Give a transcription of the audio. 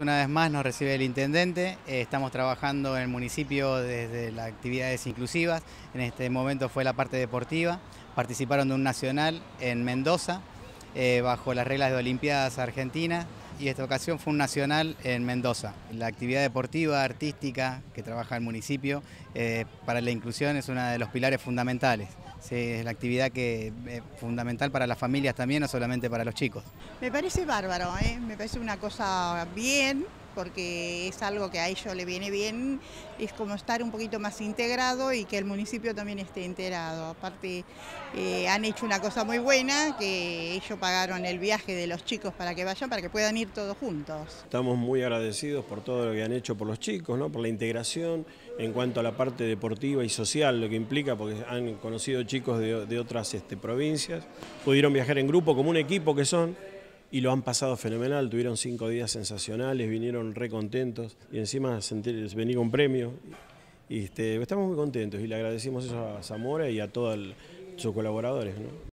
Una vez más nos recibe el intendente, eh, estamos trabajando en el municipio desde las actividades inclusivas, en este momento fue la parte deportiva, participaron de un nacional en Mendoza, eh, bajo las reglas de Olimpiadas Argentinas, y esta ocasión fue un nacional en Mendoza. La actividad deportiva, artística que trabaja el municipio eh, para la inclusión es uno de los pilares fundamentales. es la actividad que es fundamental para las familias también, no solamente para los chicos. Me parece bárbaro, ¿eh? me parece una cosa bien, porque es algo que a ellos le viene bien, es como estar un poquito más integrado y que el municipio también esté enterado. Aparte, eh, han hecho una cosa muy buena, que ellos pagaron el viaje de los chicos para que vayan, para que puedan ir todos juntos. Estamos muy agradecidos por todo lo que han hecho por los chicos, ¿no? por la integración en cuanto a la parte deportiva y social, lo que implica, porque han conocido chicos de, otras este, provincias, pudieron viajar en grupo como un equipo que son, y lo han pasado fenomenal, tuvieron cinco días sensacionales, vinieron re contentos y encima venir con premio. Y este, estamos muy contentos y le agradecemos eso a Zamora y a todos sus colaboradores.